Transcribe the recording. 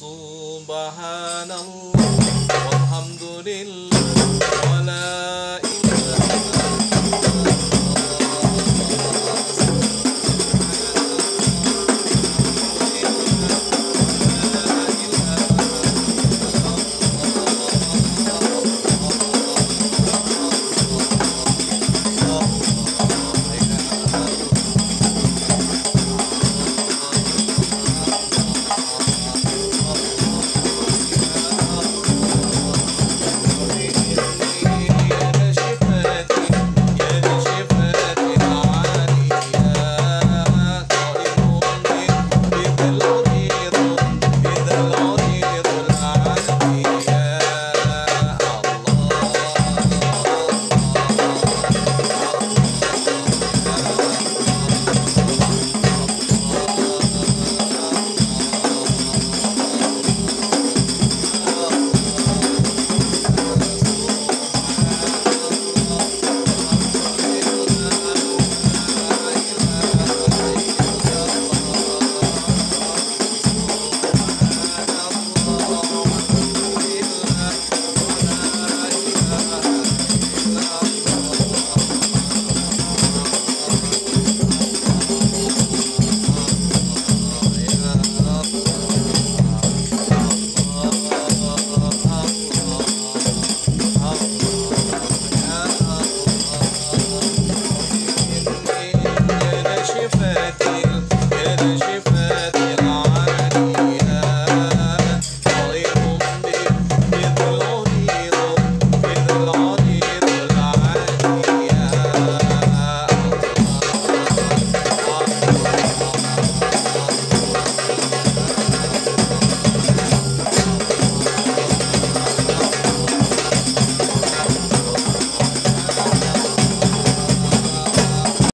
سبحان الله